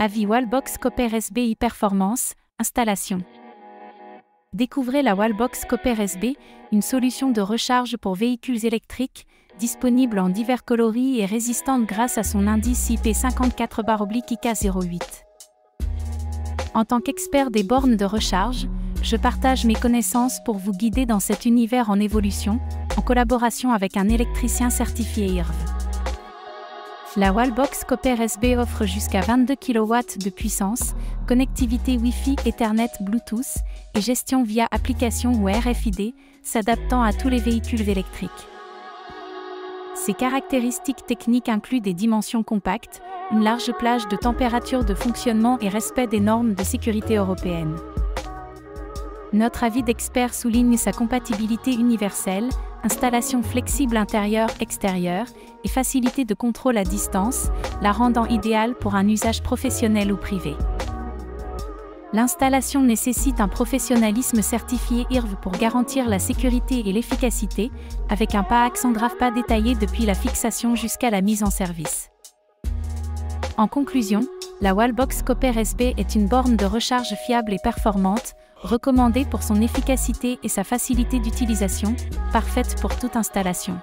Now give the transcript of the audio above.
Avis Wallbox Copper SB e-Performance, installation. Découvrez la Wallbox Copper SB, une solution de recharge pour véhicules électriques, disponible en divers coloris et résistante grâce à son indice IP54-IK08. En tant qu'expert des bornes de recharge, je partage mes connaissances pour vous guider dans cet univers en évolution, en collaboration avec un électricien certifié IRV. La Wallbox Copper SB offre jusqu'à 22 kW de puissance, connectivité Wi-Fi, Ethernet, Bluetooth et gestion via application ou RFID, s'adaptant à tous les véhicules électriques. Ses caractéristiques techniques incluent des dimensions compactes, une large plage de température de fonctionnement et respect des normes de sécurité européennes. Notre avis d'expert souligne sa compatibilité universelle, installation flexible intérieur-extérieur et facilité de contrôle à distance, la rendant idéale pour un usage professionnel ou privé. L'installation nécessite un professionnalisme certifié IRV pour garantir la sécurité et l'efficacité, avec un pas accent grave pas détaillé depuis la fixation jusqu'à la mise en service. En conclusion, la Wallbox Copper SB est une borne de recharge fiable et performante, recommandée pour son efficacité et sa facilité d'utilisation, parfaite pour toute installation.